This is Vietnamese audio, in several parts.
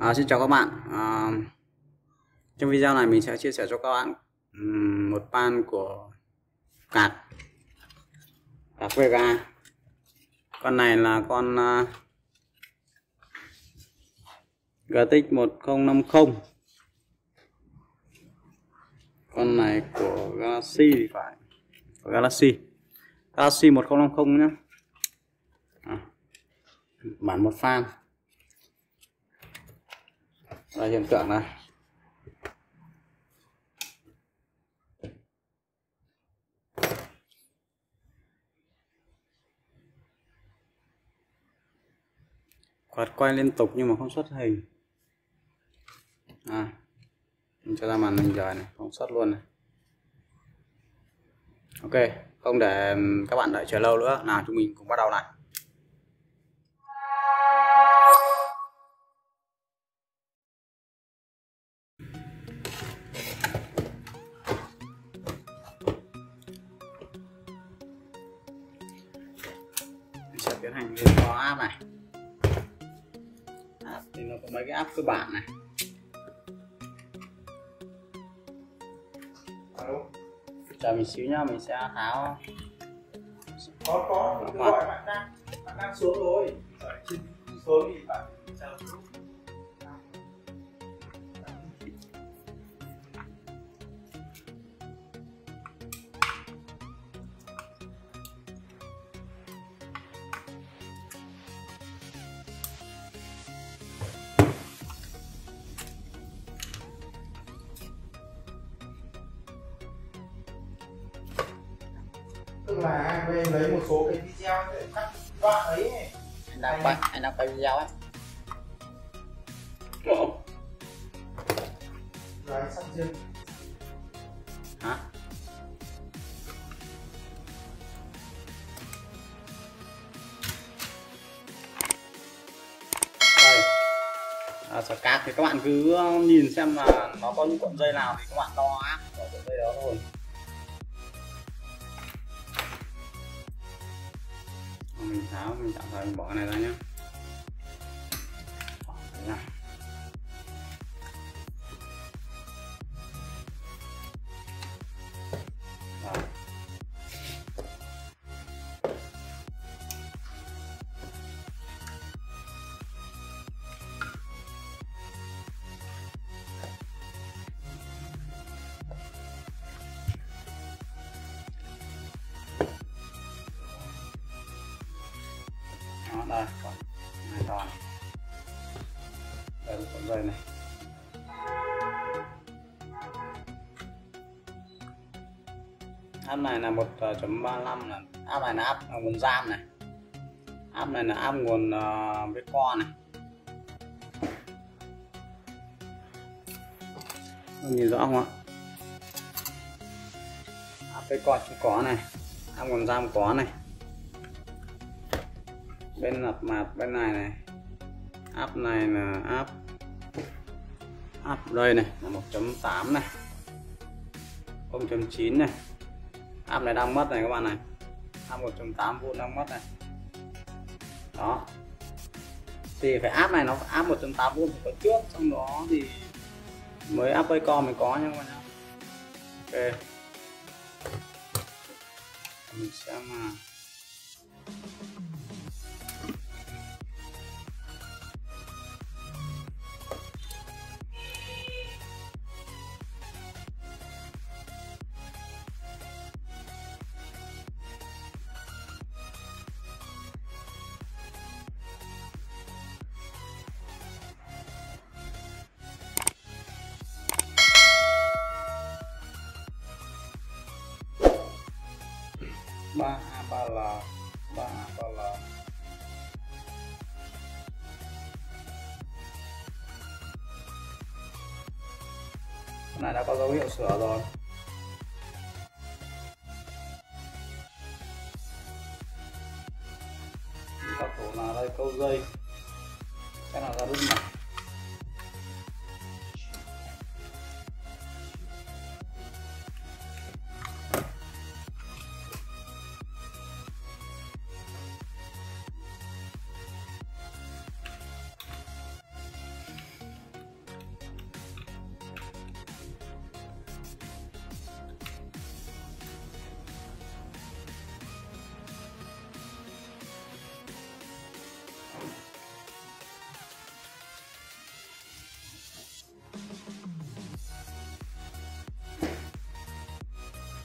À, xin chào các bạn. À, trong video này mình sẽ chia sẻ cho các bạn um, một pan của cạt cạt Vega. Con này là con uh, GTX 1050 con này của Galaxy thì phải của Galaxy. Galaxy 1050 nhé à, bản một fan đây, hiện tượng này. Quạt quay liên tục nhưng mà không xuất hình. À mình cho ra màn hình rồi này, không xuất luôn này. Ok, không để các bạn đợi chờ lâu nữa. Nào, chúng mình cùng bắt đầu này lên kho app này. App. Thì nó có mấy cái app cơ bản này. Alo, chờ mình xíu nhá mình sẽ tháo. Có có. Có cứ mặt. gọi bạn đang bạn đang xuống rồi. Ở trên xuống thì bạn chờ là về lấy một số cái video để cắt đoạn ấy. Anh đang quay anh đang quay video ấy. Rồi sắp riêng hả? À, sờ cát thì các bạn cứ nhìn xem là nó có những cuộn dây nào thì các bạn đo áp vào cuộn dây đó thôi tháo mình tạm thời mình bỏ cái này ra nhé đây này. App này là 1.35 ờ, là app này là app ờ, nguồn giam này. App này là app nguồn uh, với này. Các nhìn rõ không ạ? App với con cũng có này app nguồn giam có này. Bên lập mạt bên này này. App này là app áp đây này, là 1.8 này 0.9 này. Áp này đang mất này các bạn này. Áp 1.8V đang mất này. Đó. Thì phải áp này, nó áp 1.8V có trước, xong đó thì mới áp với con mới có nha các bạn nhá ok. Mình sẽ mà ba a ba l, ba a ba l. Cái này đã có dấu hiệu sửa rồi. Các thủ là đây? Câu dây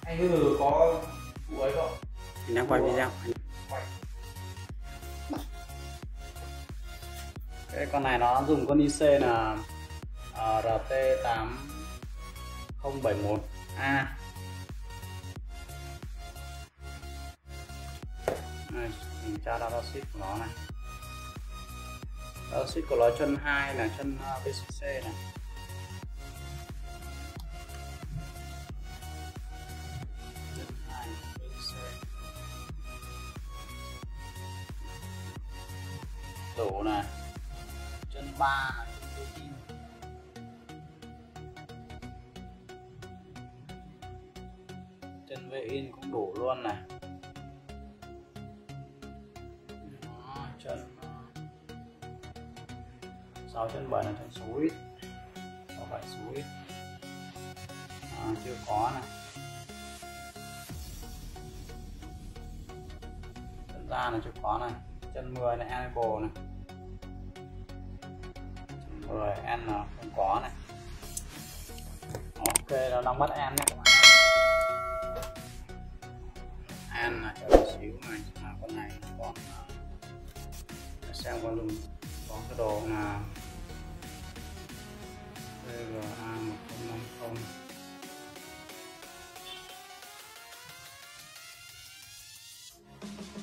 anh cứ thử có vụ ấy không? Mình đang quay video. Quay cái con này nó dùng con IC là uh, RT8071A này, mình tra data sheet của nó này. Data sheet của nó chân 2 là chân uh, VCC này ba chân vệ in cũng đủ luôn này. Đó, chân ờ, sáu chân bảy là chân số ít sáu bảy số ít à, chưa có này. Chân ra là chưa có này. Chân 10 là enable này rồi ăn là không có này. Ok nó đang bắt ăn nhé các bạn ăn là cho một xíu này mà con này còn uh, xem qua dùng có cái đồ là VGA 1050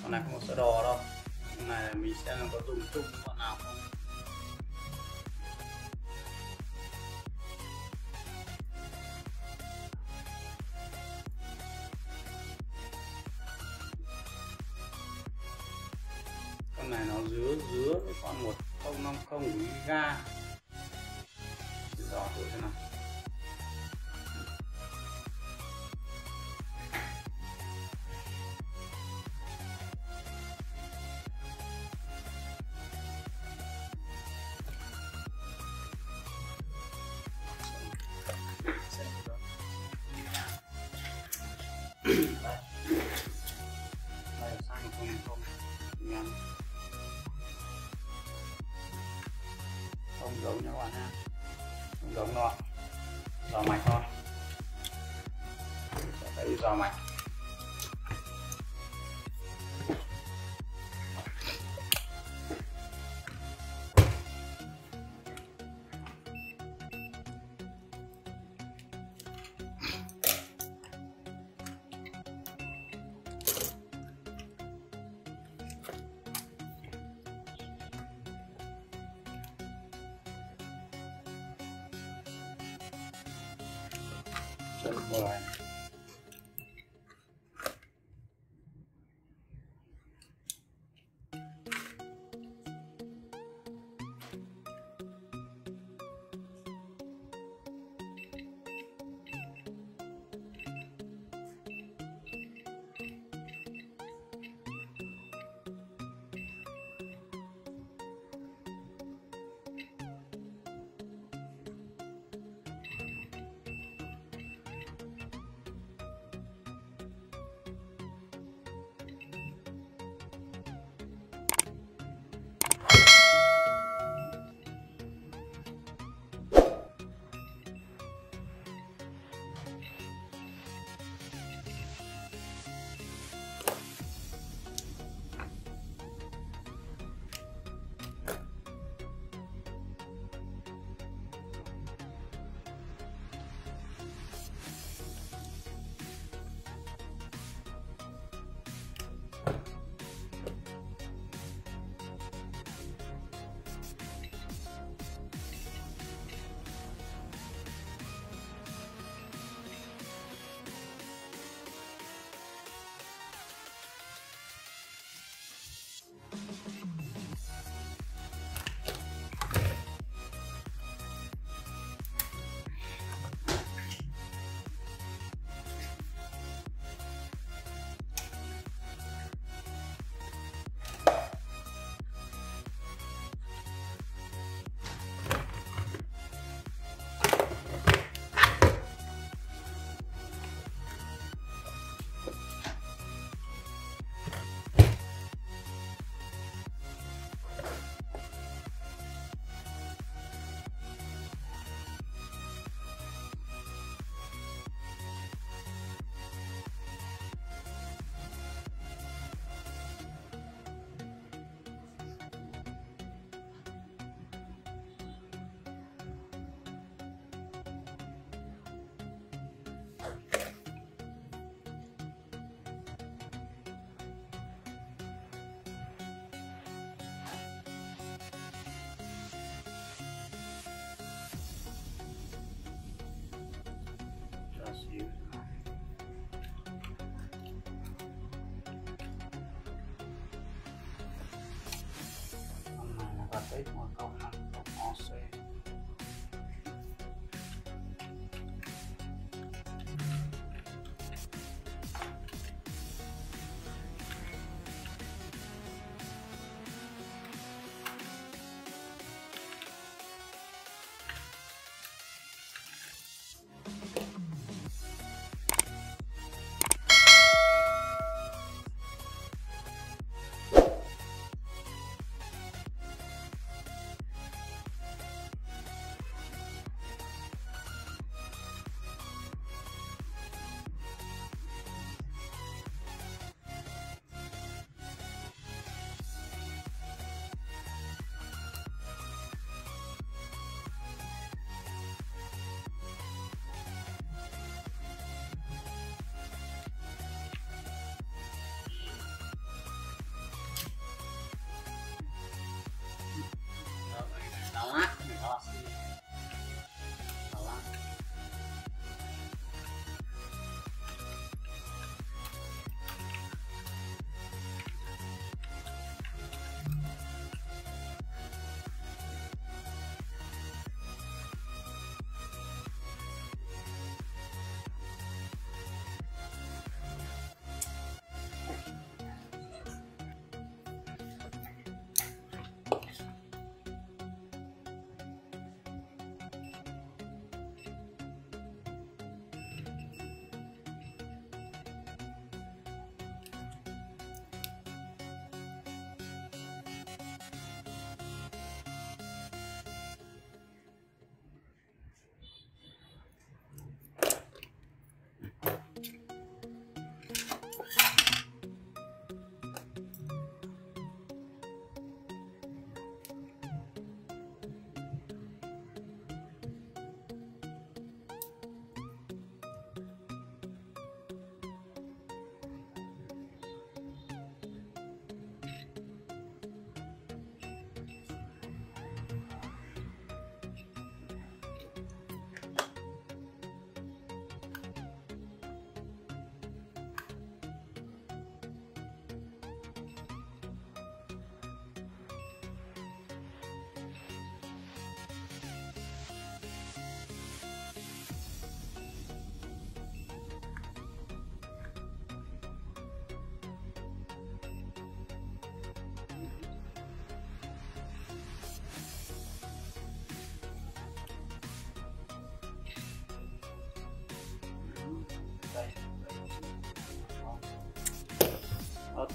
con này không có sơ đồ đâu. Con này mình xem là có dùng chung con nào không? Này nó dứa dứa cái con 1050 giga. Dò thử thế nào. Giống nó ạ dò mạch thôi sẽ phải dò mạch.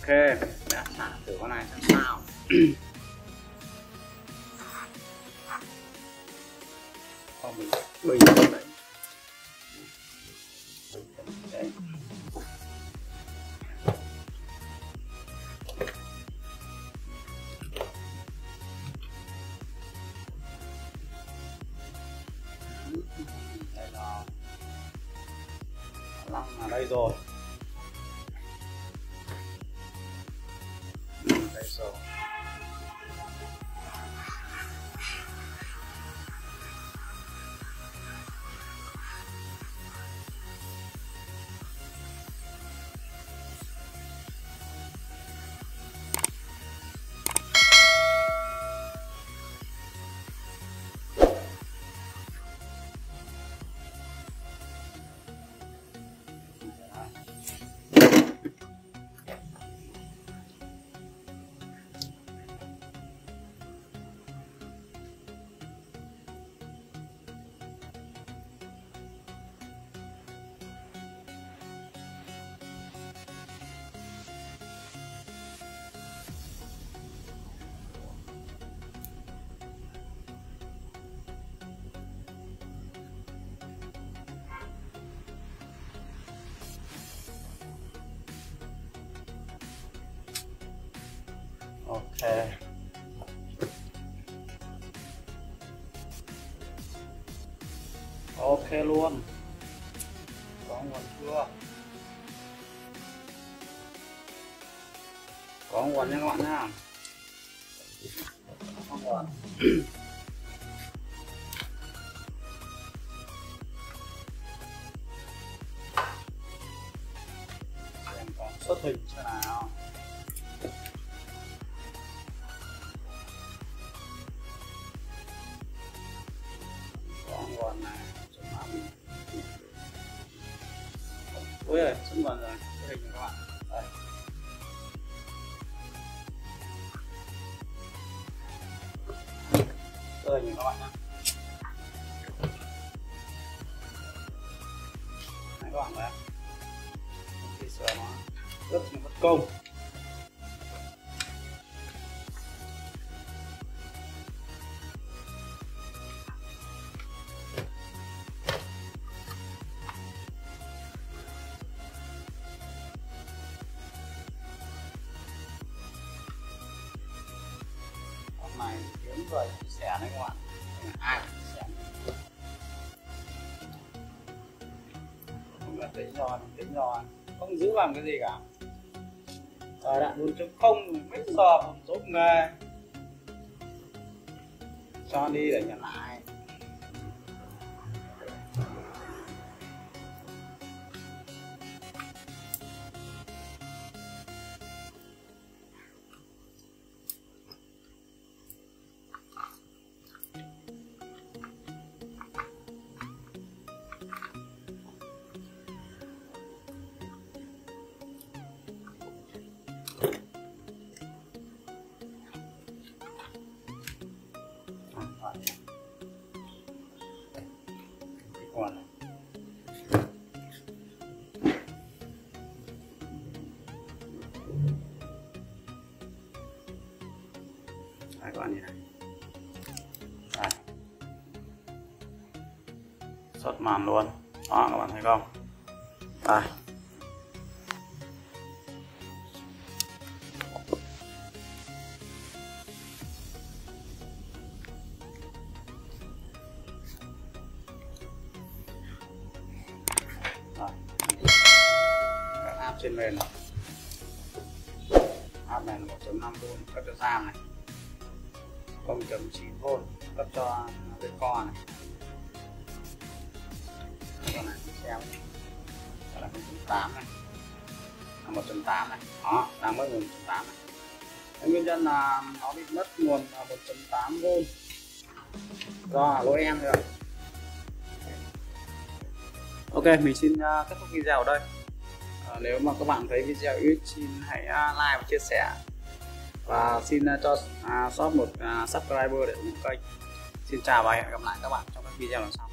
Ok. Đã thử con này xem sao So. Xe ok luôn. Có nguồn chưa? Có nguồn nha các bạn nha. Có nguồn xuất hình cho là xuất hình các bạn nhé Đấy các bạn đấy sửa nó rất là mất công. Ai không là tính giòn tính giòn không giữ làm cái gì cả. Thời đại bốn chấm không, mấy giờ một số nghề. Cho đi để nhận lại. À, rồi. Cái này. Đây các bạn nhìn này. Đây. Xuất màn luôn. Đó các bạn thấy không? Đây. Trên nền này. App này là 1.5 V cấp cho RAM này. 0.9 V cấp cho cái co này. Con này xem. Đây là 0.8 này. Là 1.8 này. Đó, đang mất nguồn 1.8 này. Cái nguyên nhân là nó bị mất nguồn 1.8 V do lỗi em rồi Ok, mình xin uh, kết thúc video ở đây. À, nếu mà các bạn thấy video hữu ích xin hãy à, like và chia sẻ. Và xin à, cho uh, shop một uh, subscriber để ủng hộ kênh. Xin chào và hẹn gặp lại các bạn trong các video lần sau.